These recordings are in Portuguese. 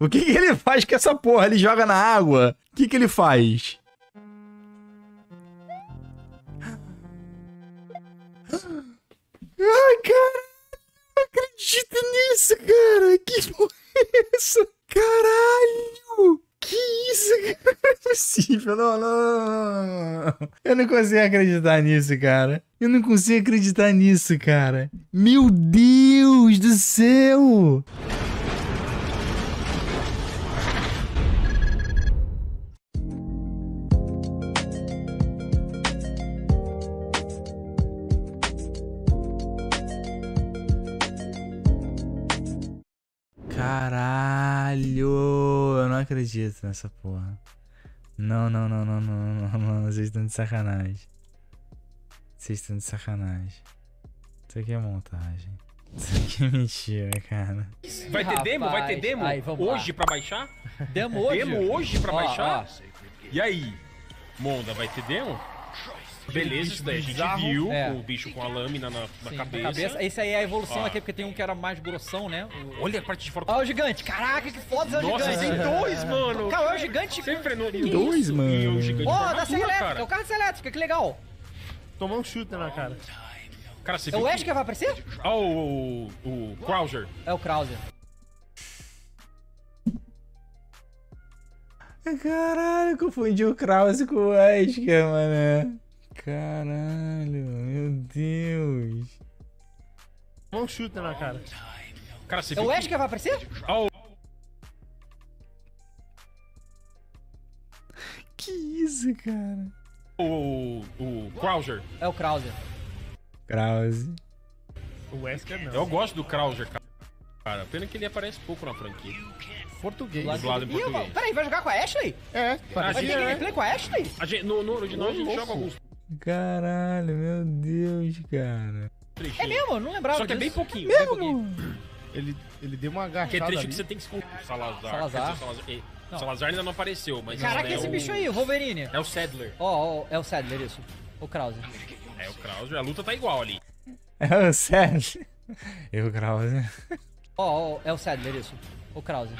O que, que ele faz com essa porra? Ele joga na água? O que, que ele faz? Ai, cara, não acredito nisso, cara. Que porra é essa? Caralho! Que isso, cara? Não é possível. Não, não, não. Eu não consigo acreditar nisso, cara. Eu não consigo acreditar nisso, cara. Meu Deus do céu! Acredito nessa porra. Não, não, não, não, não, não, não. Vocês estão de sacanagem. Vocês estão de sacanagem. Isso aqui é montagem. Isso aqui é mentira, cara. Vai ter demo? Vai ter demo? Aí, vamos lá. hoje pra baixar? Demo hoje? Demo hoje pra Ó, baixar? ó. E aí? Monda, vai ter demo? Beleza, isso daí a gente viu. É. O bicho com a lâmina na, na Sim, cabeça. na cabeça. Esse aí é a evolução Ó. aqui, porque tem um que era mais grossão, né? O... Olha a parte de fora. Ó, o gigante. Caraca, que foda é o Nossa, gigante. tem dois, mano. Cara, é o gigante. Sempre no... Tem dois, mano. E o gigante Ó, com da Elétrica. cara. É o carro da Serra Elétrica, que legal. Tomou um chute na cara. Cara, você É o que- Wesker vai aparecer? Ó, o, o, o Krauser. É o Krauser. Caralho, confundi o Krause com o Wesker, mano. Caralho, meu Deus. Um chute na cara. Cara, você É o viu que- vai aparecer? Ó, o- Que isso, cara? o, o Krauser. É o Krauser. Krause. O Wesker não. Eu gosto do Krauser, cara. Cara, pena que ele aparece pouco na franquia. Português. Dublado em português. peraí, vai jogar com a Ashley? É, Vai ter gameplay com a Ashley? A gente, no, no original a gente joga alguns Caralho, meu Deus, cara. É mesmo, não lembrava Só que é bem pouquinho. bem pouquinho. ele, ele deu uma Que agachada é trecho ali. que você tem que con- Salazar. Salazar. Não. Salazar ainda não apareceu, mas Caraca, é esse o, bicho aí, o Wolverine. É o Sadler. Ó, ó, é o Sadler, isso. O Krauser. É o Krauser. A luta tá igual ali. É o Sérgio. E o Krause. Ó, ó, é o Sadler, isso. O Krauser.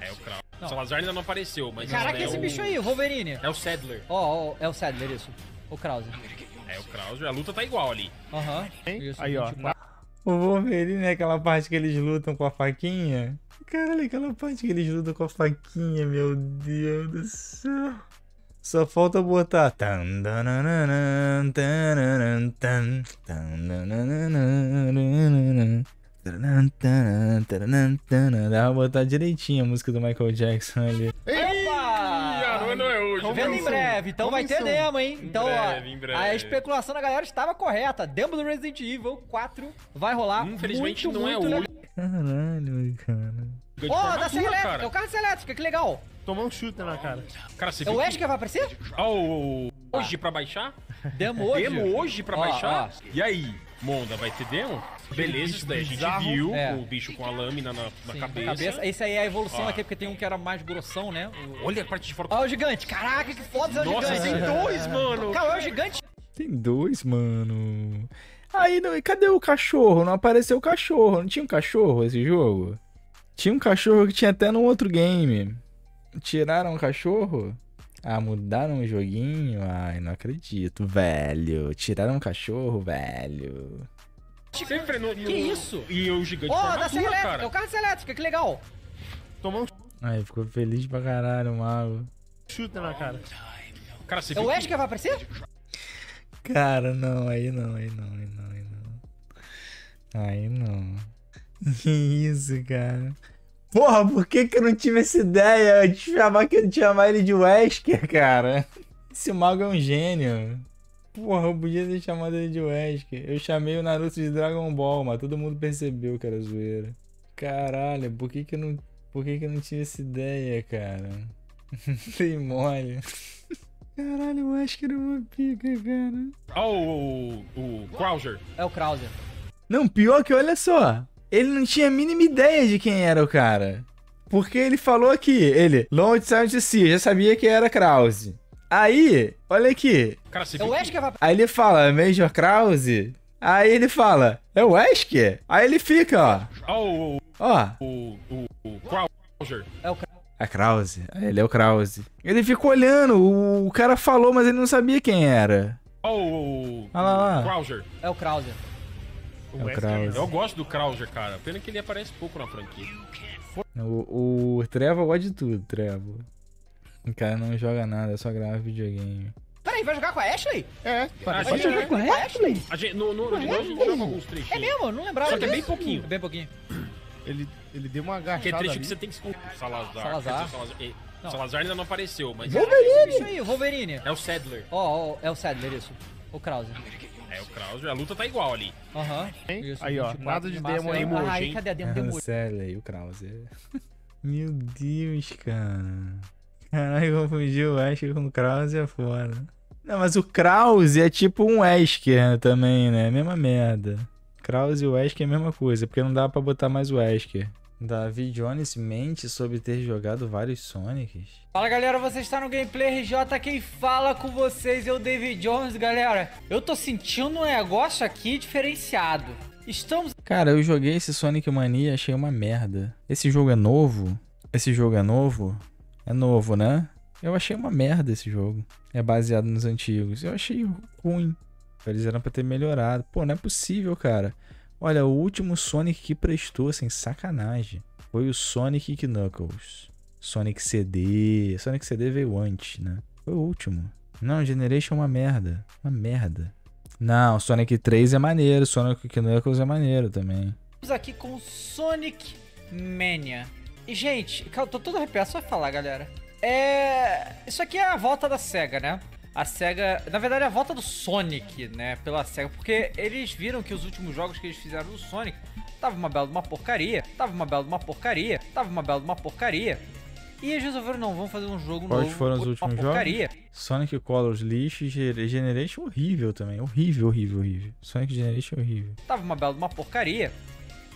É o Krauser. Não. Salazar ainda não apareceu, mas Caraca, é esse o... bicho aí, o Wolverine. É o Sadler. Ó, ó, é o Sadler, isso. O Krauser. É o Krauser. A luta tá igual ali. Aham. Isso, Aí, ó. 24. O Wolverine é aquela parte que eles lutam com a faquinha. Caralho, aquela parte que eles lutam com a faquinha, meu Deus do céu. Só falta botar. Dá pra botar direitinho a música do Michael Jackson ali. Ah, não, é- não é hoje. Vendo em breve, então vai ter demo, hein? Então, breve, ó, em breve. a especulação da galera estava correta. Demo do Resident Evil 4 vai rolar. Infelizmente muito, não é muito hoje. legal. Caralho, cara. Ó, da armadura, Serra Elétrica, cara. é o carro da Elétrica, que legal. Tomou um chute na cara. Cara, você É o viu que- vai aparecer? Ó, o, hoje pra baixar? Demo hoje? Demo hoje pra Ó, baixar? ó. E aí? Monda, vai ter demo? Beleza, isso daí a gente bizarro. viu. É. O bicho com a lâmina na, na Sim, cabeça. Esse aí é a evolução Ó. aqui, porque tem um que era mais grossão, né? O- Olha a parte de fora. Ó, o gigante. Caraca, que foda é o Nossa, gigante. tem dois, mano. Cara, é o gigante. Tem dois, mano. Aí, não, e cadê o cachorro? Não apareceu o cachorro. Não tinha um cachorro esse jogo? Tinha um cachorro que tinha até no outro game. Tiraram o cachorro? Ah, mudaram o joguinho? Ai, não acredito, velho. Tiraram o cachorro, velho. Sempre no, no... Que isso? E o gigante Ó, com da armadura, Serra Elétrica, cara. é o carro da Serra Elétrica, que legal. Tomou um Ai, ficou feliz pra caralho, o mago. chute na cara. Cara, você É o viu que- Wesker vai aparecer? Cara, não, aí não, aí não, aí não, aí não. Aí não. Que isso, cara. Porra, por que que eu não tive essa ideia de chamar, que- de chamar ele de Wesker, cara? Esse mago é um gênio. Porra, eu podia ter chamado ele de Wesker. Eu chamei o Naruto de Dragon Ball, mas todo mundo percebeu que era zoeira. Caralho, por que que eu não, por que que eu não tive essa ideia, cara? Dei mole. Caralho, o Wesker é uma pica, cara. Ó, o, o, o Krauser. É o Krauser. Não, pior que olha só. Ele não tinha a mínima ideia de quem era o cara. Porque ele falou aqui, ele, Long Time to See, já sabia que era Krause. Aí, olha aqui. Cara, você É o Wesker vai Aí ele fala, Major Krause. Aí ele fala, é o Wesker? Aí ele fica, ó. Ó, o, Ó, o, o, o Krau- Krauser. É o A Krause. Ele é o Krause. Ele ficou olhando, o cara falou, mas ele não sabia quem era. Oh, Olha lá, lá. Krauser. É o Krauser. É o Wesker Krause. Eu gosto do Krauser, cara. Pena que ele aparece pouco na franquia. O, o Trevor gosta de tudo, Trevor. O cara não joga nada, é só grava videogame. Peraí, vai jogar com a Ashley? É, parece gente, que né? com a Ashley? A gente, no, no, de nós a gente joga alguns É trechinhos. mesmo? Eu Não lembrava Só que é bem pouquinho. Bem pouquinho. ele, ele deu uma Que agachada é trecho ali. que você tem que escutar. Salazar. Salazar. Dizer, Salazar, Não. Salazar ainda não apareceu, mas Esse bicho aí, o Wolverine. é o Sadler. Ó, ó, é o Sadler, isso. O Krauser. É o Krauser. A luta tá igual ali. Aham. Hein? Isso, Aí, ó, 24 nada de demo É, aí, hein? cadê a demo? É Demo o Sally, o Krause. Meu Deus, cara. Caralho, confundiu o Wesker com o Krause é foda. Não, mas o Krause é tipo um Wesker né, também, né? Mesma merda. Krause e o Wesker é a mesma coisa, porque não dá pra botar mais o Wesker. Davi Jones mente sobre ter jogado vários Sonics. Fala galera, você está no Gameplay RJ, quem fala com vocês é o David Jones, galera. Eu tô sentindo um negócio aqui diferenciado. Estamos Cara, eu joguei esse Sonic Mania e achei uma merda. Esse jogo é novo? Esse jogo é novo? É novo, né? Eu achei uma merda esse jogo. É baseado nos antigos. Eu achei ruim. Eles eram pra ter melhorado. Pô, não é possível, cara. Olha, o último Sonic que prestou, sem sacanagem, foi o Sonic Knuckles. Sonic CD. Sonic CD veio antes, né? Foi o último. Não, Generation é uma merda. Uma merda. Não, Sonic 3 é maneiro, Sonic Knuckles é maneiro também. aqui com Sonic Mania. E gente, calma, tô todo arrepiado, só falar, galera. É. Isso aqui é a volta da SEGA, né? A SEGA. Na verdade, é a volta do Sonic, né? Pela SEGA. Porque eles viram que os últimos jogos que eles fizeram do Sonic tava uma bela de uma porcaria. Tava uma bela de uma porcaria. Tava uma bela de uma porcaria. E eles resolveram, não, vamos fazer um jogo Quais novo. foram os últimos porcaria. Sonic Colors lixo e Gener- Generation horrível também. Horrível, horrível, horrível. Sonic Generation horrível. Tava uma bela de uma porcaria.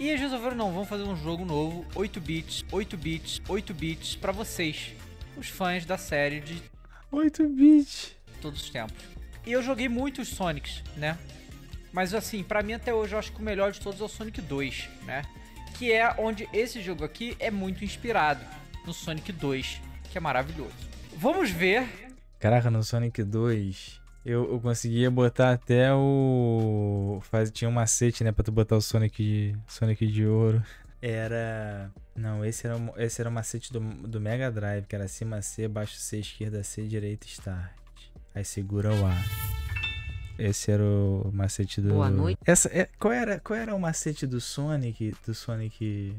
E eles resolveram, não, vamos fazer um jogo novo, 8 bits, 8 bits, 8 bits pra vocês, os fãs da série de 8 bits. todos os tempos. E eu joguei muitos Sonics, né? Mas assim, pra mim até hoje eu acho que o melhor de todos é o Sonic 2, né? Que é onde esse jogo aqui é muito inspirado no Sonic 2, que é maravilhoso. Vamos ver. Caraca, no Sonic 2 eu, eu conseguia botar até o. Faz, tinha um macete, né? Pra tu botar o Sonic de, Sonic de ouro. Era. Não, esse era, o- esse era o macete do, do Mega Drive, que era cima C, baixo C, esquerda C, direita Start. Aí segura o A. Esse era o macete do. Boa noite. Essa, é, qual, era, qual era o macete do Sonic? Do Sonic.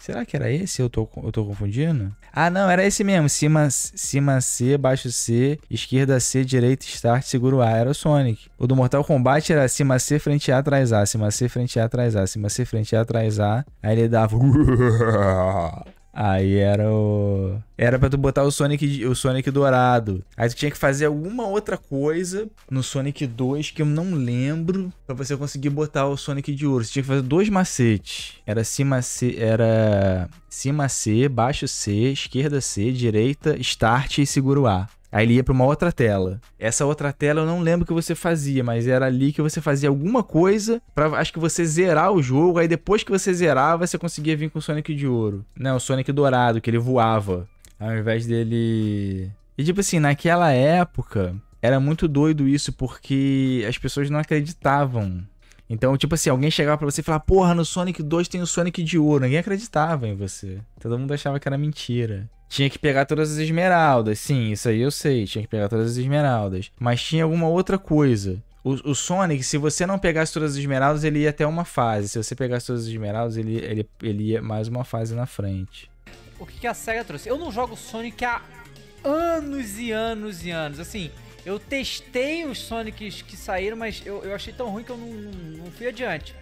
Será que era esse? Eu tô, eu tô confundindo? Ah, não, era esse mesmo. Cima, cima C, baixo C, esquerda C, direita Start, segura o A. Era o Sonic. O do Mortal Kombat era cima C, frente A, atrás A. Cima C, frente A, atrás A. Cima C, frente A, atrás A. Aí ele dava. Aí era o. Era pra tu botar o Sonic, o Sonic dourado. Aí tu tinha que fazer alguma outra coisa no Sonic 2 que eu não lembro pra você conseguir botar o Sonic de ouro. Você tinha que fazer dois macetes. Era cima C, era cima C, baixo C, esquerda C, direita, start e segura o A. Aí ele ia pra uma outra tela. Essa outra tela eu não lembro o que você fazia, mas era ali que você fazia alguma coisa pra acho que você zerar o jogo. Aí depois que você zerava, você conseguia vir com o Sonic de ouro. Não, o Sonic dourado, que ele voava. Ao invés dele. E tipo assim, naquela época, era muito doido isso porque as pessoas não acreditavam. Então, tipo assim, alguém chegava pra você e falava, porra, no Sonic 2 tem o Sonic de ouro. Ninguém acreditava em você. Todo mundo achava que era mentira. Tinha que pegar todas as esmeraldas, sim, isso aí eu sei. Tinha que pegar todas as esmeraldas. Mas tinha alguma outra coisa. O, o Sonic, se você não pegasse todas as esmeraldas, ele ia até uma fase. Se você pegasse todas as esmeraldas, ele, ele, ele ia mais uma fase na frente. o que, que a SEGA trouxe. Eu não jogo Sonic há anos e anos e anos. Assim, eu testei os Sonics que saíram, mas eu, eu achei tão ruim que eu não, não, não fui adiante.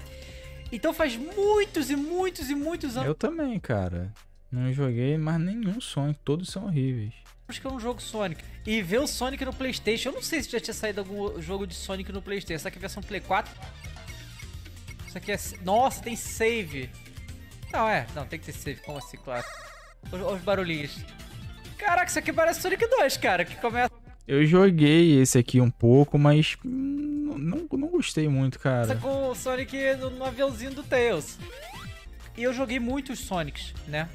Então faz muitos e muitos e muitos anos Eu também, cara. Não joguei mais nenhum Sonic. Todos são horríveis. que eu não jogo Sonic. E ver o Sonic no Playstation, eu não sei se já tinha saído algum jogo de Sonic no Playstation. Essa aqui é a versão Play 4. Isso aqui é... Nossa, tem save. Não, é. Não, tem que ter save. Como assim, claro. Os, os barulhinhos. Caraca, isso aqui parece Sonic 2, cara. Que começa Eu joguei esse aqui um pouco, mas hum, não, não gostei muito, cara. com o Sonic no, no aviãozinho do Tails. E eu joguei muitos Sonics, né?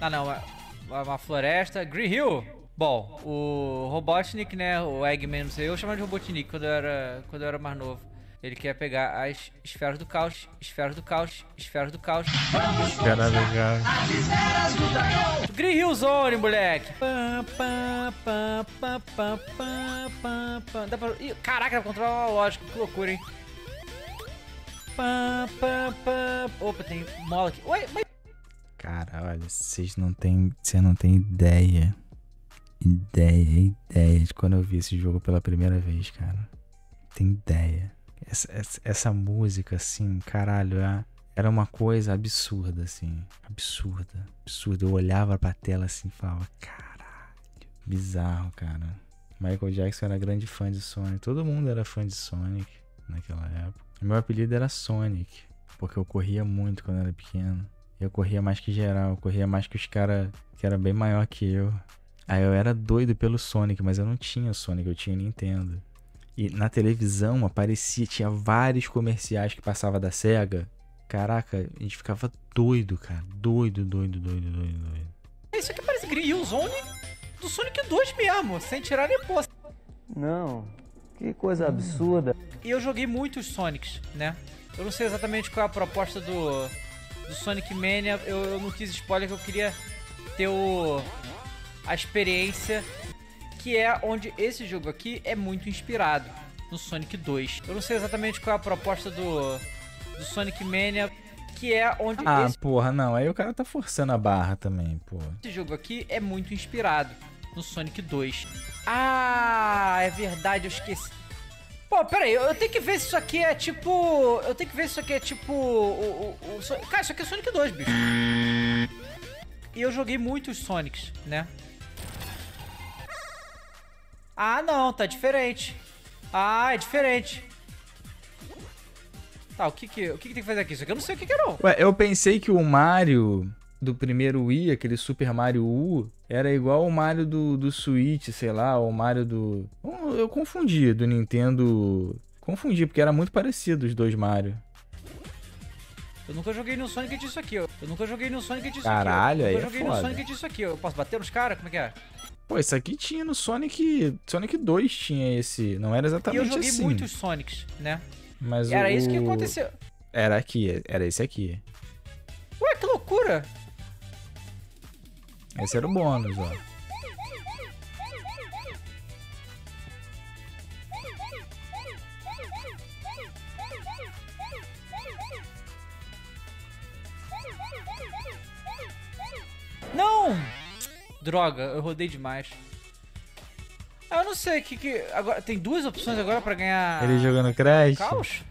Ah, não, uma, uma floresta. Green Hill. Bom, o Robotnik, né? O Eggman, não sei. Eu chamava de Robotnik quando eu era, quando eu era mais novo. Ele quer pegar as esferas do caos, esferas do caos, esferas do caos. Cara legal. Green Hill Zone, moleque! Pam, pam, pam, pam, pam, pam, pam, pam. Dá pra... Ih, caraca, dá pra controlar uma lógica, que loucura, hein? Opa, tem mola aqui. Ué, mas... Cara, olha, vocês não têm. Você não tem ideia. Ideia, ideia de quando eu vi esse jogo pela primeira vez, cara. Tem ideia. Essa, essa, essa música, assim, caralho, é- era uma coisa absurda, assim. Absurda. Absurda. Eu olhava pra tela assim e falava, caralho. Bizarro, cara. Michael Jackson era grande fã de Sonic. Todo mundo era fã de Sonic naquela época. Meu apelido era Sonic, porque eu corria muito quando era pequeno. Eu corria mais que geral, eu corria mais que os caras que era bem maior que eu. Aí eu era doido pelo Sonic, mas eu não tinha Sonic, eu tinha Nintendo. E na televisão aparecia, tinha vários comerciais que passava da SEGA. Caraca, a gente ficava doido, cara. Doido, doido, doido, doido, doido. Isso aqui parece Green Hill Zone do Sonic 2 mesmo, sem tirar nem pôr. Não, que coisa absurda. E eu joguei muitos Sonics, né? Eu não sei exatamente qual é a proposta do, do Sonic Mania. Eu, eu não quis spoiler, que eu queria ter o, a experiência. Que é onde esse jogo aqui é muito inspirado no Sonic 2. Eu não sei exatamente qual é a proposta do, do Sonic Mania. Que é onde Ah, esse, porra, não. Aí o cara tá forçando a barra também, pô. esse jogo aqui é muito inspirado no Sonic 2. Ah, é verdade, eu esqueci. Pô, pera aí, eu tenho que ver se isso aqui é tipo. Eu tenho que ver se isso aqui é tipo. O, o, o Cara, isso aqui é Sonic 2, bicho. E eu joguei muitos Sonics, né? Ah, não, tá diferente. Ah, é diferente. Tá, o que que, o que, que tem que fazer aqui? Isso aqui eu não sei o que que é, não. Ué, eu pensei que o Mario do primeiro Wii, aquele Super Mario U, era igual o Mario do, do Switch, sei lá, ou o Mario do. Eu confundi, do Nintendo. Confundi, porque era muito parecido os dois Mario. Eu nunca joguei no Sonic disso aqui, ó. Eu nunca joguei no Sonic disso Caralho, aqui. ó. aí Eu é nunca joguei foda. no Sonic disso aqui, ó. Eu posso bater nos caras? Como é que é? Pô, isso aqui tinha no Sonic. Sonic 2 tinha esse. Não era E exatamente eu joguei assim. muitos Sonics, né? Mas Era o- isso que aconteceu. Era aqui, era esse aqui. Ué, que loucura! Esse era o bônus, ó. Não! Droga, eu rodei demais. Ah, Eu não sei o que que. Agora, tem duas opções agora pra ganhar. Ele jogando Crash. Caos?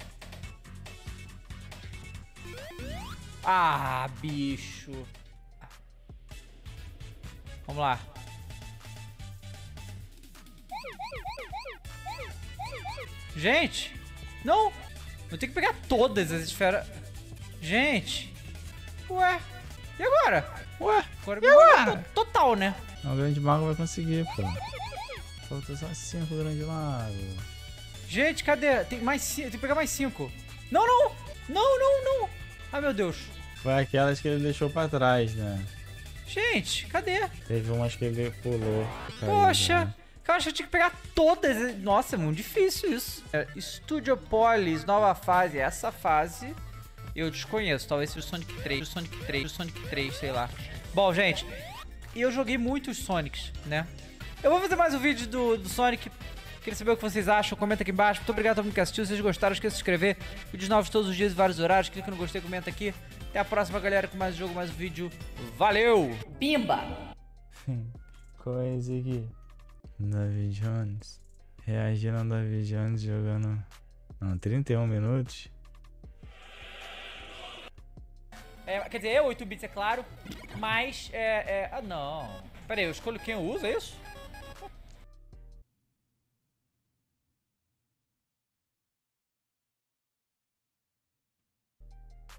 Ah, bicho. Vamos lá. Gente! Não! Eu tenho que pegar todas as esferas. Gente! Ué! E agora? Ué, Agora buga to- total, né? o grande mago vai conseguir, pô. Falta só cinco grande mago. Gente, cadê? Tem mais cinco. Tem que pegar mais cinco. Não, não! Não, não, não! Ai meu Deus. Foi aquelas que ele deixou pra trás, né? Gente, cadê? Teve umas que ele pulou. caiu, Poxa! né? Cara, acho que eu tinha que pegar todas. Nossa, é muito difícil isso. É, Studio Polis, nova fase. Essa fase eu desconheço. Talvez seja o Sonic 3, o Sonic 3, o Sonic 3, sei lá. Bom, gente, eu joguei muitos Sonics, né? Eu vou fazer mais um vídeo do, do Sonic. Queria saber o que vocês acham. Comenta aqui embaixo. Muito obrigado a todo mundo que assistiu. Se vocês gostaram, não esqueça de se inscrever. Vídeos novos todos os dias e vários horários. Clica no gostei, comenta aqui. Até a próxima, galera, com mais jogo, mais vídeo. Valeu! Pimba! Coisa aqui. David Jones. Reagindo ao David Jones jogando. Não, 31 minutos. É, quer dizer, é 8 bits, é claro, mas é, é... Ah, não. Pera aí, eu escolho quem eu uso, é isso?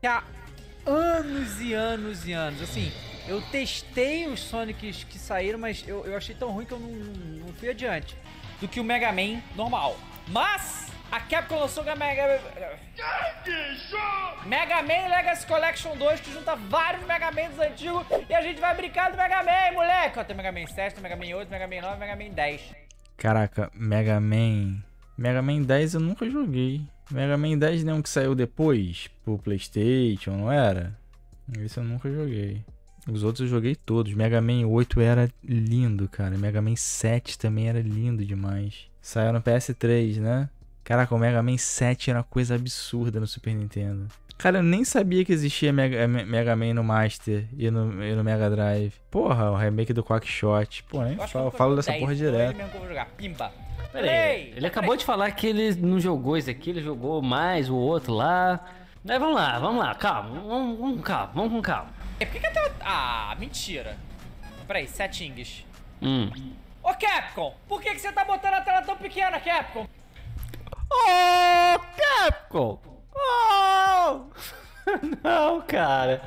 Há anos e anos e anos, assim, eu testei os Sonics que saíram, mas eu, eu achei tão ruim que eu não, não fui adiante do que o Mega Man normal. Mas, A Capcom lançou o Mega... Mega Man Legacy Collection 2, que junta vários Mega Mans antigos e a gente vai brincar do Mega Man, moleque! Ó, tem Mega Man 7, tem Mega Man 8, Mega Man 9, Mega Man 10. Caraca, Mega Man. Mega Man 10 eu nunca joguei. Mega Man 10 nenhum que saiu depois pro PlayStation, não era? Esse eu nunca joguei. Os outros eu joguei todos. Mega Man 8 era lindo, cara. Mega Man 7 também era lindo demais. Saiu no PS3, né? Caraca, o Mega Man 7 era uma coisa absurda no Super Nintendo. Cara, eu nem sabia que existia Mega, Mega Man no Master e no, e no Mega Drive. Porra, o remake do Quackshot. Pô, nem falo, falo dessa porra direto. Ele mesmo que eu vou jogar. Pimba. Peraí, ele acabou de falar que ele não jogou esse aqui, ele jogou mais o outro lá. Mas vamos lá, vamos lá, calma, vamos, vamos com calma, vamos com calma. É, por que que a tela... Ah, mentira. Peraí, settings. Hum. Ô, Capcom, por que que você tá botando a tela tão pequena, Capcom? Oh, Capcom! Não, cara.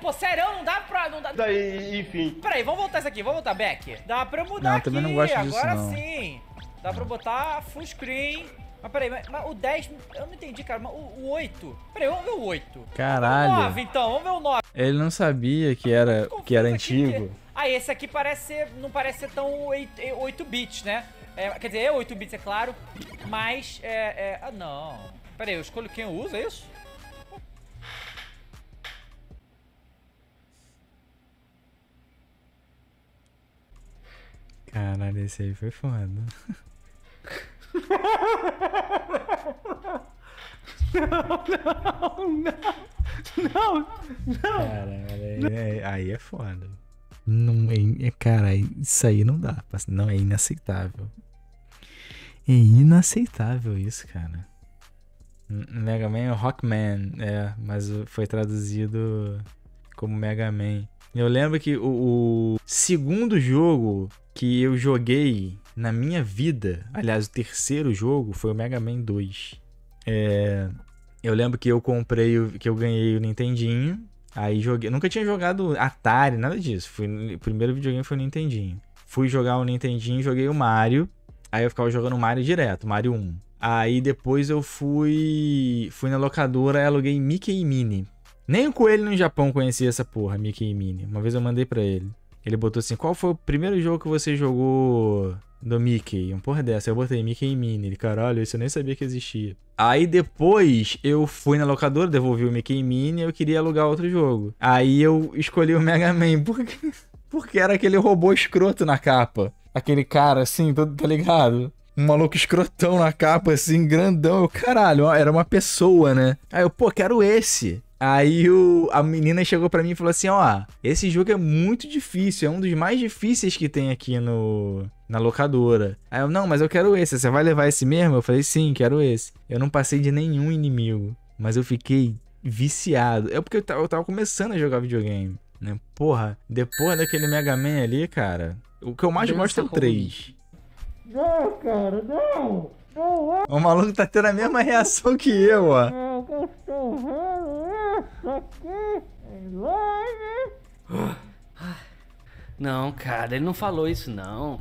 Pô, sério, não dá pra... Não dá... Daí, enfim. Peraí, vamos voltar isso aqui, vamos voltar back. Dá pra mudar Não, aqui, também não gosto disso, agora não. sim. Dá pra botar full screen. Mas peraí, mas, mas o 10, eu não entendi, cara, mas o, o 8. Peraí, vamos ver o 8. O Caralho. 9 então, vamos ver o 9. Ele não sabia que era, que era antigo. porque- Ah, esse aqui parece ser, não parece ser tão 8, 8 bits, né? É, quer dizer, é 8 bits, é claro, mas é, é... Ah, não. Peraí, eu escolho quem eu uso, é isso? Caralho, esse aí foi foda. não, Caralho, é- aí é foda. Não, é, é- cara, isso aí não dá. Não, é inaceitável. É inaceitável isso, cara. Mega Man é Rockman, é, mas foi traduzido como Mega Man. Eu lembro que o, o segundo jogo que eu joguei na minha vida, aliás, o terceiro jogo foi o Mega Man 2. É, eu lembro que eu comprei, que eu ganhei o Nintendinho. Aí joguei. Nunca tinha jogado Atari, nada disso. Fui, o primeiro videogame foi o Nintendinho. Fui jogar o Nintendinho, joguei o Mario. Aí eu ficava jogando Mario direto, Mario 1. Aí depois eu fui. Fui na locadora e aluguei Mickey e. Nem o coelho no Japão conhecia essa porra, Mickey e. Uma vez eu mandei pra ele. Ele botou assim: qual foi o primeiro jogo que você jogou do Mickey? Um porra dessa. Eu botei Mickey e Minnie. Ele, caralho, isso eu nem sabia que existia. Aí depois eu fui na locadora, devolvi o Mickey e Minnie e eu queria alugar outro jogo. Aí eu escolhi o Mega Man. Porque, porque era aquele robô escroto na capa. Aquele cara assim, todo, tá ligado? Um maluco escrotão na capa, assim, grandão. Eu, caralho, era uma pessoa, né? Aí eu, pô, quero esse. Aí o, a menina chegou pra mim e falou assim: Ó, esse jogo é muito difícil, é um dos mais difíceis que tem aqui no na locadora. Aí eu, não, mas eu quero esse. Você vai levar esse mesmo? Eu falei, sim, quero esse. Eu não passei de nenhum inimigo, mas eu fiquei viciado. É porque eu tava, eu tava começando a jogar videogame, né? Porra, depois daquele Mega Man ali, cara, o que eu mais Dança gosto é o ruim. 3. Não, cara, não! O maluco tá tendo a mesma reação que eu, ó. não, cara, ele não falou isso não.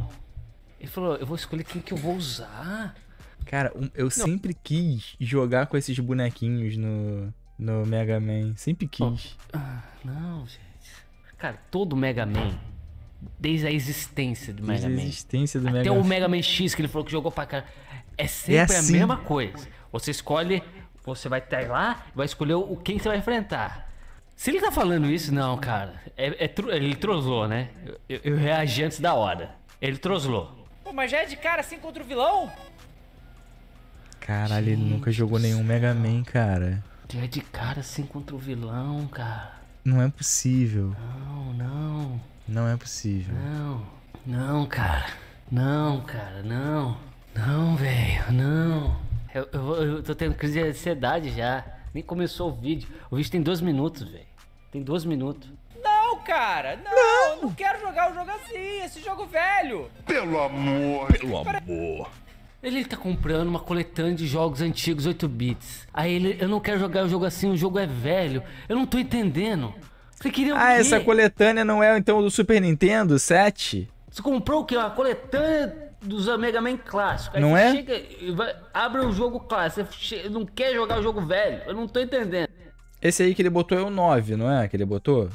Ele falou, eu vou escolher quem que eu vou usar. Cara, eu sempre quis jogar com esses bonequinhos no, no Mega Man. Sempre quis. Ah, não, gente. Cara, todo Mega Man, desde a existência do Desde Mega a Man, existência do até Mega o. Mega Man X que ele falou que jogou pra cara, é sempre assim. a mesma coisa. Você escolhe, você vai estar lá, vai escolher o quem você vai enfrentar. Se ele tá falando isso, não, cara, é, é ele troslou, né? Eu, eu- reagi antes da hora. Ele troslou. Pô, mas já é de cara assim contra o vilão? Caralho, ele nunca jogou nenhum Mega Man, cara. Já é de cara assim contra o vilão, cara. Não é possível. Não, não. Não é possível. Não, não, cara. Não, cara, não. Não, velho, não. Eu, eu, eu tô tendo crise de ansiedade já. Nem começou o vídeo. O vídeo tem dois minutos, velho. Tem dois minutos. Não, cara, não, não, quero jogar o jogo assim, esse jogo velho. Ele tá comprando uma coletânea de jogos antigos 8 bits. Aí ele, eu não quero jogar o jogo assim, o jogo é velho. Eu não tô entendendo. Você queria o Ah, quê? essa coletânea não é então do Super Nintendo 7? Você comprou o quê? Uma coletânea dos Mega Man clássicos. Aí Não é? Chega, vai- abre o jogo clássico. Você não quer jogar o jogo velho. Eu não tô entendendo. Esse aí que ele botou é o 9, não é? Que ele botou?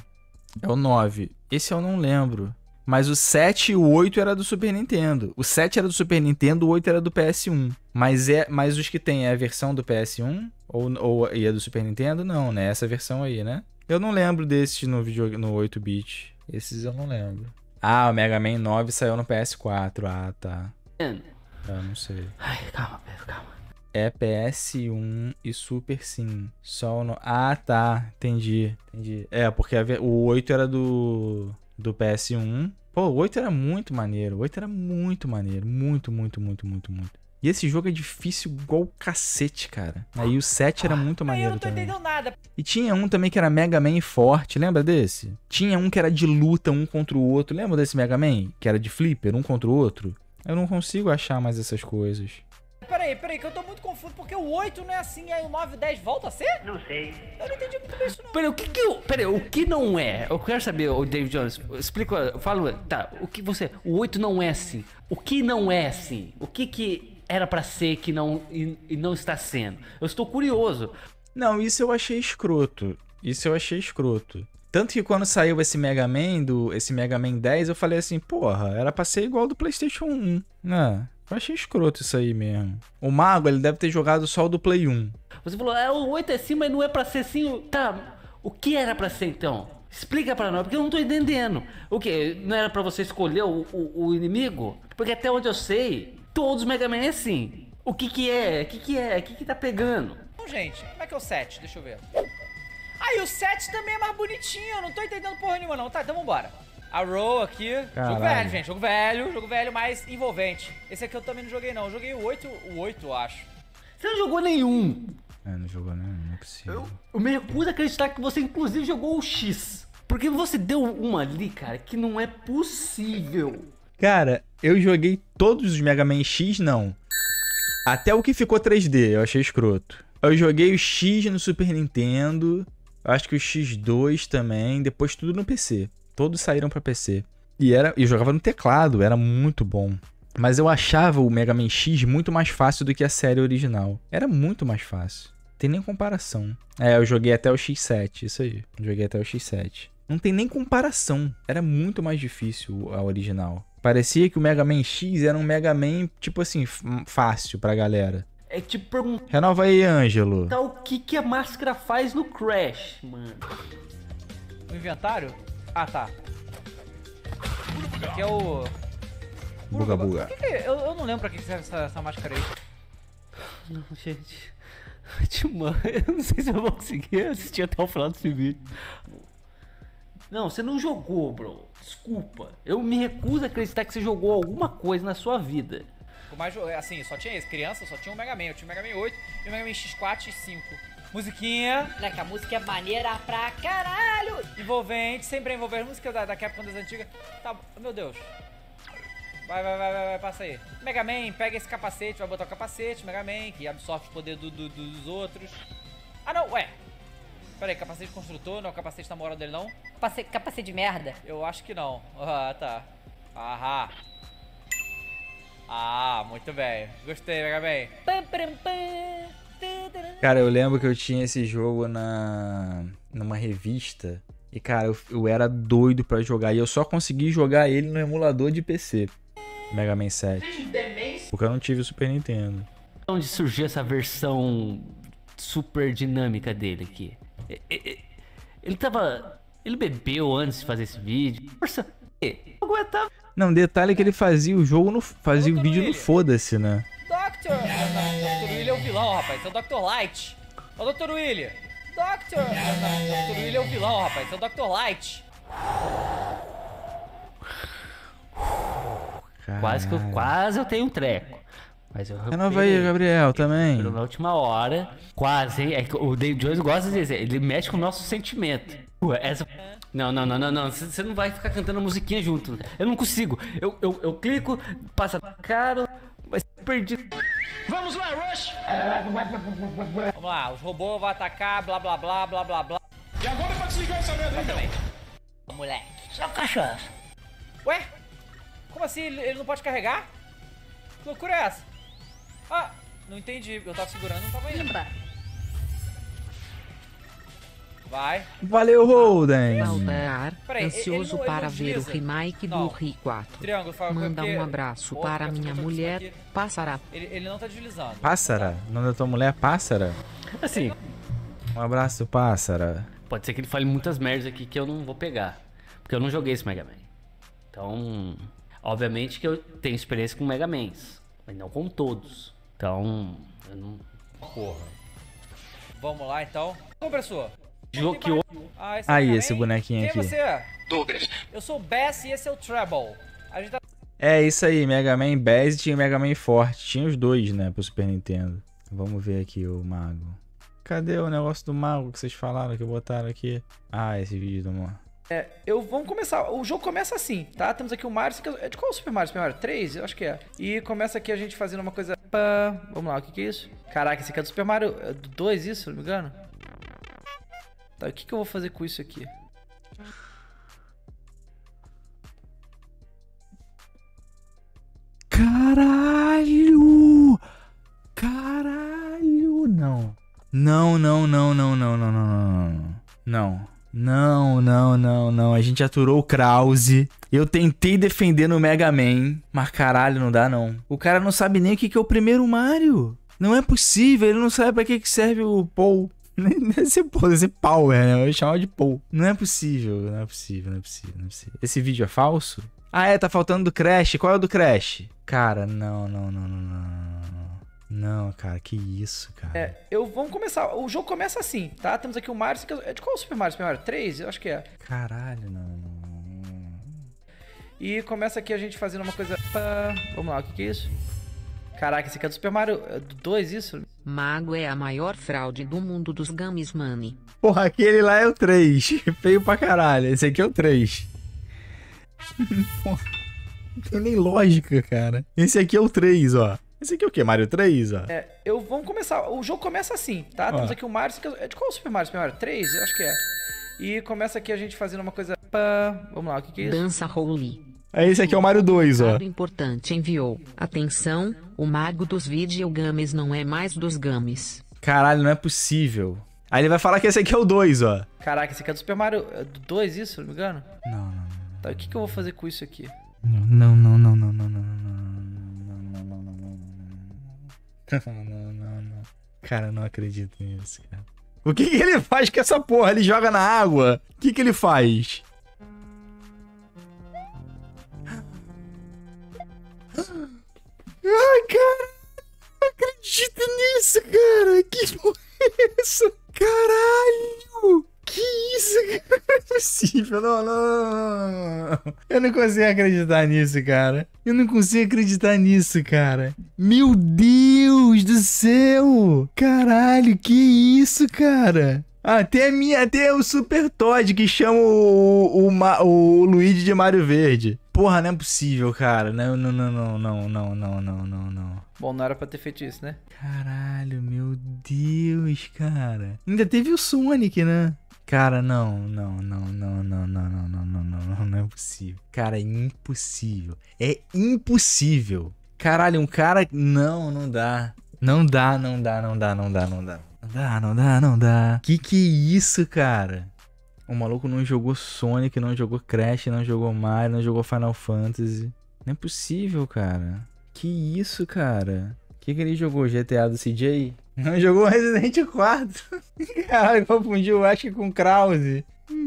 É o 9. Esse eu não lembro. Mas o 7 e o 8 era do Super Nintendo. O 7 era do Super Nintendo, o 8 era do PS1. Mas é, mas os que tem é a versão do PS1 ou ou e a do Super Nintendo? Não, né? Essa versão aí, né? Eu não lembro desses no vídeo no 8 bit. Esses eu não lembro. Ah, o Mega Man 9 saiu no PS4. Ah, tá. Eu não sei. Ai, calma, Pedro, calma. É PS1 e Super sim. Só o no... Ah, tá. Entendi. Entendi. É, porque o 8 era do do PS1. Pô, o 8 era muito maneiro. O 8 era muito maneiro. Muito, muito, muito, muito, muito. E esse jogo é difícil igual o cacete, cara. Aí o 7 era muito Aí eu maneiro não tô também. entendendo nada. E tinha um também que era Mega Man forte, lembra desse? Tinha um que era de luta um contra o outro. Lembra desse Mega Man? Que era de flipper, um contra o outro? Eu não consigo achar mais essas coisas. Peraí, peraí, que eu tô muito confuso, porque o 8 não é assim, aí o 9 e o 10 volta a ser? Não sei. Eu não entendi muito bem isso, não. Peraí, o que que eu, peraí, o que não é? Eu quero saber, o David Jones, explica, fala, tá, o que você, o 8 não é assim. O que não é assim? O que que era pra ser que não e, e não está sendo? Eu estou curioso. Não, isso eu achei escroto. Isso eu achei escroto. Tanto que quando saiu esse Mega Man, do, esse Mega Man 10, eu falei assim, porra, era pra ser igual do PlayStation 1. Né? Eu achei escroto isso aí mesmo. O Mago, ele deve ter jogado só o do Play 1. Você falou, é, o 8 é assim, mas não é pra ser assim. Tá, o que era pra ser então? Explica pra nós, porque eu não tô entendendo. O que? Não era pra você escolher o, o, o inimigo? Porque até onde eu sei, todos os Mega Man é assim. O que que é? O que que é? O que que tá pegando? Então, gente, como é que é o 7? Deixa eu ver. Aí o 7 também é mais bonitinho, eu não tô entendendo porra nenhuma não. Tá, então vambora. A Row aqui. Jogo Caralho. velho, gente. Jogo velho, jogo velho, mais envolvente. Esse aqui eu também não joguei não. Eu joguei o 8, o 8, eu acho. Você não jogou nenhum. É, não jogou não, não é possível. Eu me recuso a acreditar que você inclusive jogou o X. Porque você deu uma ali, cara, que não é possível. Cara, eu joguei todos os Mega Man X, não. Até o que ficou 3D, eu achei escroto. Eu joguei o X no Super Nintendo, acho que o X2 também, depois tudo no PC. Todos saíram pra PC. E era, eu jogava no teclado, era muito bom. Mas eu achava o Mega Man X muito mais fácil do que a série original. Era muito mais fácil. Tem nem comparação. É, eu joguei até o X7, isso aí. Joguei até o X7. Não tem nem comparação. Era muito mais difícil a original. Parecia que o Mega Man X era um Mega Man, tipo assim, f- fácil pra galera. É te perguntar Renova aí, Ângelo. o que que a máscara faz no Crash, mano. O inventário? Ah, tá. Aqui é o... Buga buga. Por que que- eu, eu não lembro pra que serve essa, essa máscara aí. Não, gente. Timão, eu não sei se eu vou conseguir assistir até o final desse vídeo. Não, você não jogou, bro. Desculpa. Eu me recuso a acreditar que você jogou alguma coisa na sua vida. O mais, assim, só tinha esse. Criança só tinha o Mega Man. Eu tinha o Mega Man 8 e o Mega Man X4 e 5. Musiquinha. Moleque, a música é maneira pra caralho. Envolvente, sempre é envolvente. Música da, da Capcom das antigas. Tá, meu Deus. Vai, vai, vai, vai, vai, passa aí. Mega Man, pega esse capacete, vai botar o capacete, Mega Man, que absorve os poderes do- do- dos outros. Ah, não, ué. Pera aí, capacete construtor, não é o capacete namorado dele, não? Capacete, capacete de merda. Eu acho que não. Ah, tá. Ahá. Ah, muito bem. Gostei, Mega Man. Cara, eu lembro que eu tinha esse jogo na numa revista. E, cara, eu, eu era doido pra jogar. E eu só consegui jogar ele no emulador de PC. Mega Man 7. Porque eu não tive o Super Nintendo. Onde surgiu essa versão super dinâmica dele aqui? E- e- e- Ele tava. Ele bebeu antes de fazer esse vídeo. Força. Não aguentava. Não, detalhe é que ele fazia o jogo no. Fazia o vídeo no foda-se, né? Doctor! Ah, não, Dr. Willy é o vilão, rapaz. É o Dr. Light. Ô, Dr. Willy. Doctor! Ah, não, Dr. Willy é o vilão, rapaz. É o Dr. Light. Quase que eu, quase eu tenho um treco. Mas eu Renova aí. Gabriel, também. Na última hora, quase, hein? É que o David Jones gosta de dizer, ele mexe com o nosso sentimento. Ué, essa... Não, não, não, não, não. Você não vai ficar cantando a musiquinha junto. Eu não consigo. Eu, eu, eu clico, passa caro, mas perdi. Vamos lá, os robôs vão atacar, blá blá blá blá blá blá. E agora pra desligar essa merda aí, Moleque. Só cachaça. Ué? Como assim? Ele, ele não pode carregar? Que loucura é essa? Ah, não entendi. Eu tava segurando, não tava indo. Vai. Valeu, Holden. Aldear, Peraí, ele- ele ansioso para ver o remake Não. do Ri 4. Triângulo, fala Manda porque- um abraço Pô, para minha mulher, aqui. passará. Ele, ele não tá deslizando. Pássara? O nome da tua mulher é Pássara? Assim, Um abraço, Pássara. pode ser que ele fale muitas merdas aqui que eu não vou pegar. Porque eu não joguei esse Mega Man. Então, obviamente que eu tenho experiência com Mega Mans. Mas não com todos. Então, eu não. Porra. Vamos lá, então. Ô, pessoa. Jogo que. Ah, esse Aí, esse bonequinho Quem aqui. você é? Eu sou o Bass e esse é o Treble. A gente tá... É isso aí, Mega Man Bass e tinha Mega Man Forte. Tinha os dois, né, pro Super Nintendo. Vamos ver aqui o mago. Cadê o negócio do mago que vocês falaram que botaram aqui? Ah, esse vídeo do mago. Eu, vamos começar. O jogo começa assim, tá? Temos aqui o Mario. é- É de qual Super Mario? Super Mario 3? Eu acho que é. E começa aqui a gente fazendo uma coisa. Vamos lá, o que, que é isso? Caraca, esse aqui é do Super Mario é do 2, isso, se não me engano? Tá, o que, que eu vou fazer com isso aqui? Caralho! Caralho! Não. Não, não, não, não, não, não, não, não, não. Não, não, não, não. A gente aturou o Krause. Eu tentei defender no Mega Man, mas caralho, não dá não. O cara não sabe nem o que é o primeiro Mario. Não é possível, ele não sabe pra que serve o Paul. Deve ser Power, né? Eu vou chamar de Paul. Não é possível, não é possível, não é possível, não é possível. Esse vídeo é falso? Ah, é, tá faltando do Crash. Qual é o do Crash? Cara, não, não, não, não, não, não, cara, que isso, cara. É, eu vamos começar. O jogo começa assim, tá? Temos aqui o Mario. é- É de qual Super Mario? Super Mario 3? Eu acho que é. Caralho, não, não, não. E começa aqui a gente fazendo uma coisa. Pá, Vamos lá, o que, que é isso? Caraca, esse aqui é do Super Mario é do 2, isso? Mago é a maior fraude do mundo dos games money. Porra, aquele lá é o 3. Feio pra caralho. Esse aqui é o 3. Porra, não tem nem lógica, cara. Esse aqui é o 3, ó. Esse aqui é o quê? Mario 3? Ó. É, eu vamos começar. O jogo começa assim, tá? Ah. Temos aqui o Mario. É de qual o Super Mario? Super Mario 3? Eu acho que é. E começa aqui a gente fazendo uma coisa. Vamos lá, o que, que é isso? Dança Holy. É esse aqui é o Mario 2, ó. importante enviou. Atenção, o mago dos videogames não é mais dos games. Caralho, não é possível. Aí ele vai falar que esse aqui é o 2, ó. Caraca, esse aqui é do Super Mario é 2, isso, se não me engano? Não, não, não. Tá, o que, que eu vou fazer com isso aqui? Não, não, não, não, não, não, não. não não, não, não. Cara, não acredito nisso, cara. O que, que ele faz com essa porra? Ele joga na água? O que, que ele faz? Ai, cara, não acredito nisso, cara. Que porra é essa? Caralho! Que isso, cara? Não é possível. Não, não, não, não, não. Eu não consigo acreditar nisso, cara. Eu não consigo acreditar nisso, cara. Meu Deus do céu! Caralho, que isso, cara? Até, a minha, até o Super Todd que chama o, o, Ma- o Luigi de Mario Verde. Porra, não é possível, cara. Não, não, não, não, não, não, não, não, não, não. Bom, não era pra ter feito isso, né? Caralho, meu Deus, cara. Ainda teve o Sonic, né? Cara, não, não, não, não, não, não, não, não, não, não, não, é possível. Cara, é impossível. É impossível. Caralho, um cara. Não, não dá. Não dá, não dá, não dá, não dá, não dá. Não dá, não dá, não dá. Que que é isso, cara? O maluco não jogou Sonic, não jogou Crash, não jogou Mario, não jogou Final Fantasy. Não é possível, cara. Que isso, cara? O que, que ele jogou? GTA do CJ? Não jogou Resident 4. Caralho, confundiu o Ash com o Krause.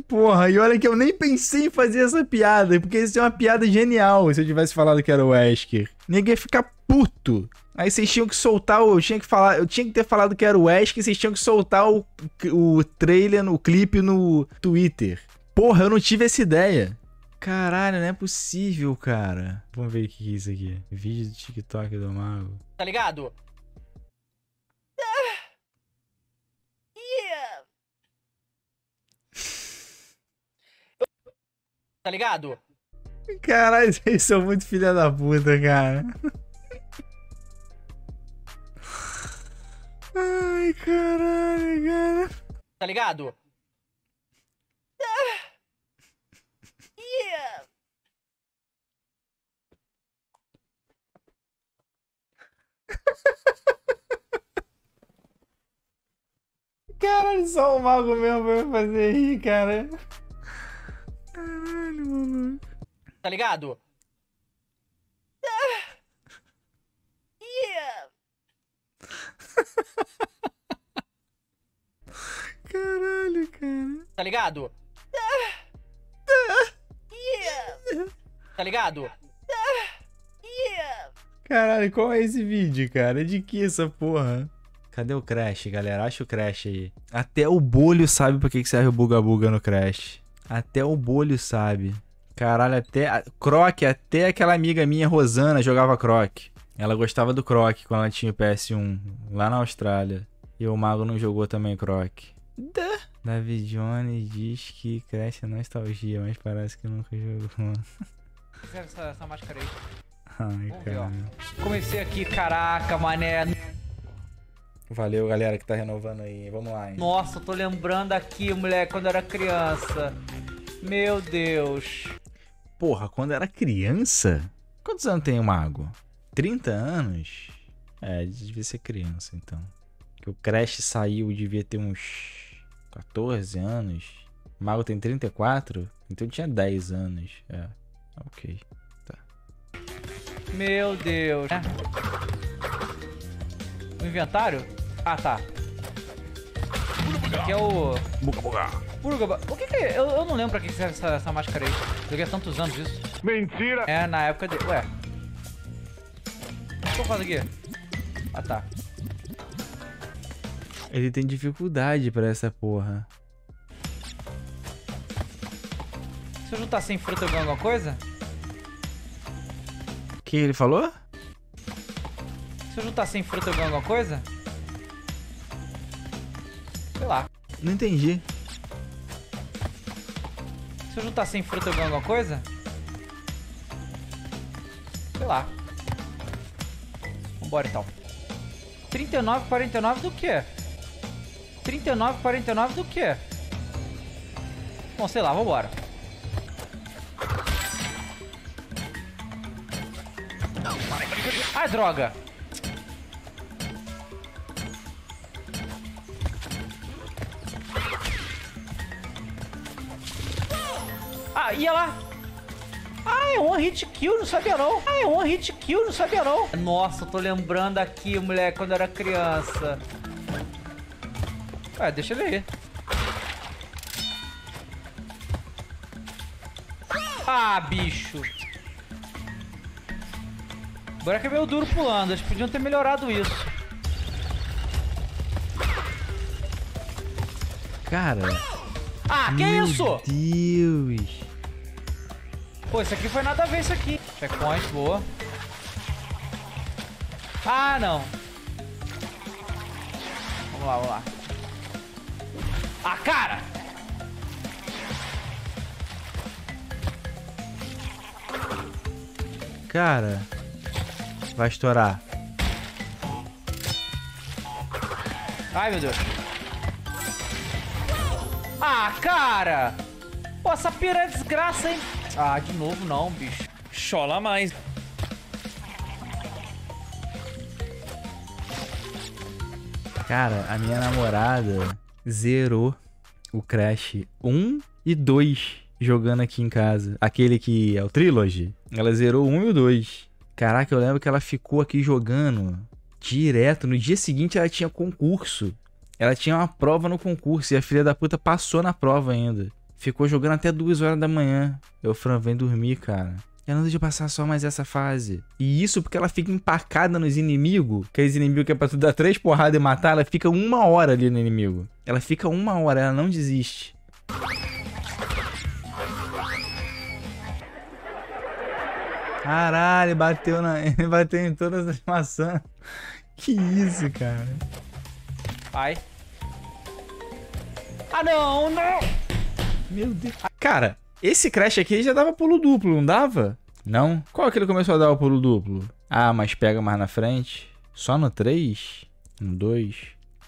Porra, e olha que eu nem pensei em fazer essa piada, porque isso é uma piada genial se eu tivesse falado que era o Wesker. Ninguém ia ficar puto. Aí vocês tinham que soltar o. Eu tinha que falar. Eu tinha que ter falado que era o Wesker e vocês tinham que soltar o, o trailer, no clipe no Twitter. Porra, eu não tive essa ideia. Caralho, não é possível, cara. Vamos ver o que é isso aqui. Vídeo do TikTok do Mago. Tá ligado? tá ligado? Caralho, vocês são muito filha da puta, cara. Ai, caralho, cara. Tá ligado? Yeah. Caralho, só o mago mesmo vai fazer rir, cara. Caralho, mano. Tá ligado? Caralho, cara. Tá ligado? Tá ligado? Caralho, qual é esse vídeo, cara? De que essa porra? Cadê o Crash, galera? Acha o Crash aí. Até o bolho sabe pra que que serve o Buga Buga no Crash. Até o bolho sabe. Caralho, até. a- Croc, até aquela amiga minha, Rosana, jogava Croc. Ela gostava do Croc quando ela tinha o PS1, lá na Austrália. E o Mago não jogou também Croc. Da. David Jones diz que Crash é nostalgia, mas parece que nunca jogou. Serve essa, essa máscara aí. Ai, cara. Comecei aqui, caraca, mané. Valeu, galera que tá renovando aí. Vamos lá, hein? Nossa, eu tô lembrando aqui, moleque, quando eu era criança. Meu Deus. Porra, quando era criança? Quantos anos tem o mago? 30 anos? É, devia ser criança, então. Que o Crash saiu, devia ter uns 14 anos. O mago tem 34? Então tinha 10 anos. É, ok. Meu Deus. É. O inventário? Ah, tá. Aqui é o... Burgaba. O que que... Eu, eu não lembro pra que serve essa, essa máscara aí. Joguei há tantos anos isso. Mentira! É, na época de... Ué. O que eu faço aqui? Ah, tá. Ele tem dificuldade pra essa porra. Se eu juntar sem fruta eu ganho alguma coisa? O que ele falou? Se eu juntar sem fruta eu ganho alguma coisa? Não entendi. Se eu juntar sem fruta eu ganho alguma coisa? Sei lá. Vambora então. 39, 49 do quê? 39, 49 do quê? Bom, sei lá, vambora. Ai, droga! Ia lá! Ah, é um hit kill, não sabia não. Ah, é um hit kill, não sabia não. Nossa, eu tô lembrando aqui, moleque, quando eu era criança. Ué, deixa ele aí. Ah, bicho. O buraco é meio duro pulando, eles podiam ter melhorado isso. Cara. Ah, que meu isso? Deus. Pô, isso aqui foi nada a ver isso aqui. Checkpoint, boa. Ah, não. Vamos lá, vamos lá. Ah, cara! Cara. Vai estourar. Ai, meu Deus. Ah, cara! Pô, essa pira é desgraça, hein? Ah, de novo não, bicho. Chola mais. Cara, a minha namorada zerou o Crash 1 e 2 jogando aqui em casa. Aquele que é o Trilogy. Ela zerou o 1 e o 2. Caraca, eu lembro que ela ficou aqui jogando direto. No dia seguinte ela tinha concurso. Ela tinha uma prova no concurso e a filha da puta passou na prova ainda. Ficou jogando até 2 horas da manhã. Eu, Fran, vem dormir, cara. Ela não deixa passar só mais essa fase. E isso porque ela fica empacada nos inimigos. Aqueles inimigos que é pra tu dar três porradas e matar, ela fica uma hora ali no inimigo. Ela fica uma hora, ela não desiste. Caralho, bateu na. Ele bateu em todas as maçãs. Que isso, cara. Ai. Ah, não, não! Meu Deus. Cara, esse crash aqui já dava pulo duplo, não dava? Não? Qual que ele começou a dar o pulo duplo? Ah, mas pega mais na frente? Só no 3? No 2?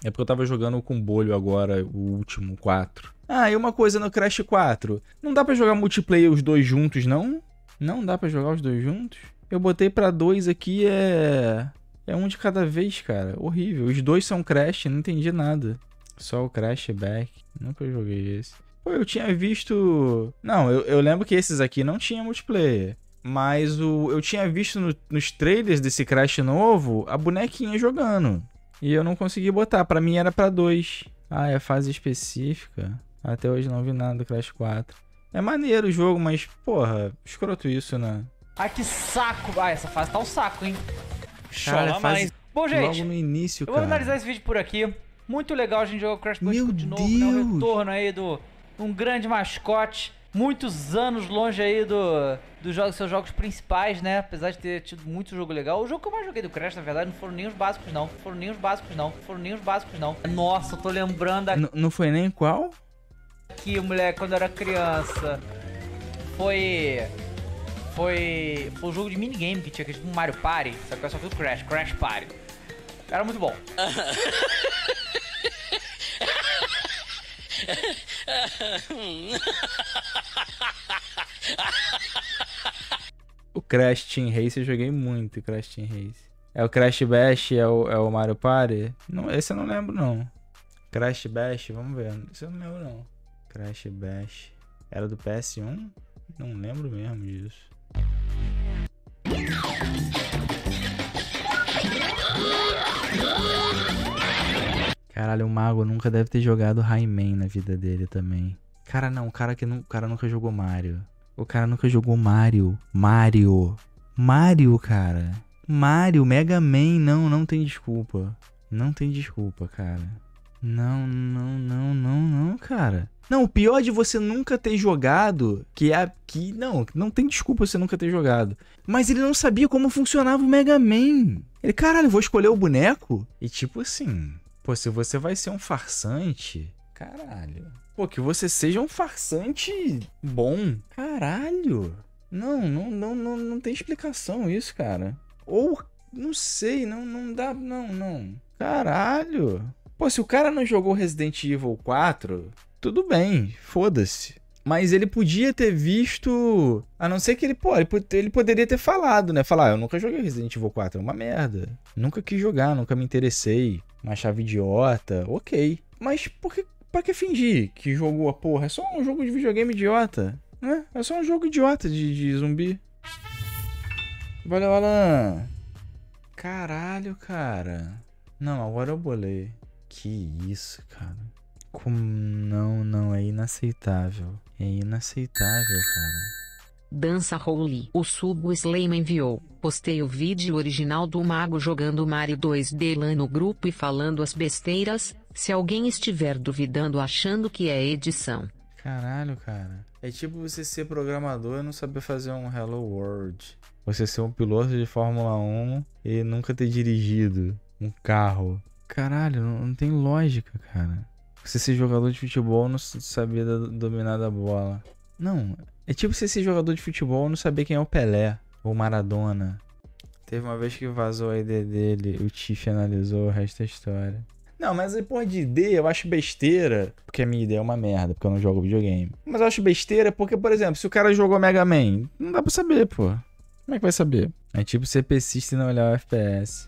É porque eu tava jogando com bolho agora, o último 4. Ah, e uma coisa no Crash 4. Não dá pra jogar multiplayer os dois juntos, não? Não dá pra jogar os dois juntos? Eu botei pra dois aqui, é... É um de cada vez, cara. Horrível. Os dois são Crash, não entendi nada. Só o Crash Back. Nunca joguei esse. Pô, eu tinha visto. Não, eu, eu lembro que esses aqui não tinham multiplayer. Mas o, eu tinha visto no- nos trailers desse Crash novo a bonequinha jogando. E eu não consegui botar. Pra mim era pra dois. Ah, é fase específica. Até hoje não vi nada do Crash 4. É maneiro o jogo, mas, porra, escroto isso, né? Ai, que saco. Ah, essa fase tá um saco, hein? Cara, Chola faz mais. Bom, gente, logo no início, eu vou cara. finalizar esse vídeo por aqui. Muito legal a gente jogar o Crash Bandicoot Meu de novo, né? O Deus! retorno aí do um grande mascote. Muitos anos longe aí do, dos jogos, seus jogos principais, né? Apesar de ter tido muito jogo legal. O jogo que eu mais joguei do Crash, na verdade, não foram nem os básicos, não. Não foram nem os básicos, não. Não foram nem os básicos, não. Nossa, eu tô lembrando não foi nem qual? aqui, moleque, quando eu era criança. Foi. Foi. Foi um jogo de minigame que tinha, que era tipo um Mario Party. Só que eu só fiz o Crash, Crash Party. Era muito bom. O Crash Team Race eu joguei muito, Crash Team Race. É o Crash Bash, é o, é o Mario Party? Não, esse eu não lembro não. Crash Bash, vamos ver. Esse eu não lembro não. Crash Bash. Era do PS1? Não lembro mesmo disso. Caralho, o Mago nunca deve ter jogado Rayman na vida dele também. Cara, não, o cara, que nu- o cara nunca jogou Mario. O cara nunca jogou Mario. Mario. Mario, cara. Mario, Mega Man, não, não tem desculpa. Não tem desculpa, cara. Não, não, não, não, não, cara. Não, o pior de você nunca ter jogado, que é que não, não tem desculpa você nunca ter jogado. Mas ele não sabia como funcionava o Mega Man. Ele, caralho, vou escolher o boneco? E tipo assim, pô, se você vai ser um farsante, caralho. Pô, que você seja um farsante bom. Caralho. Não, não, não, não, não tem explicação isso, cara. Ou, não sei, não, não dá, não, não. Caralho. Pô, se o cara não jogou Resident Evil 4, tudo bem, foda-se. Mas ele podia ter visto. A não ser que ele, pô, ele, ele poderia ter falado, né? Falar, ah, eu nunca joguei Resident Evil 4, é uma merda. Nunca quis jogar, nunca me interessei. Uma chave idiota, ok. Mas por que, pra que fingir que jogou a porra? É só um jogo de videogame idiota, né? É só um jogo idiota de, de zumbi. Valeu, Alan. Caralho, cara. Não, agora eu bolei. Que isso, cara. Como não, não, é inaceitável. É inaceitável, cara. Dança Holy. O Subo Slayman enviou. Postei o vídeo original do Mago jogando Mario 2D lá no grupo e falando as besteiras. Se alguém estiver duvidando achando que é edição. Caralho, cara. É tipo você ser programador e não saber fazer um Hello World. Você ser um piloto de Fórmula 1 e nunca ter dirigido um carro. Caralho, não, não tem lógica, cara. Você ser jogador de futebol não saber dominar da bola. Não, é tipo você ser jogador de futebol não saber quem é o Pelé ou Maradona. Teve uma vez que vazou a ID dele, o Tiff analisou o resto da história. Não, mas aí, porra, de ID eu acho besteira. Porque a minha ideia é uma merda, porque eu não jogo videogame. Mas eu acho besteira porque, por exemplo, se o cara jogou Mega Man, não dá pra saber, pô. Como é que vai saber? É tipo ser pesista e não olhar o FPS.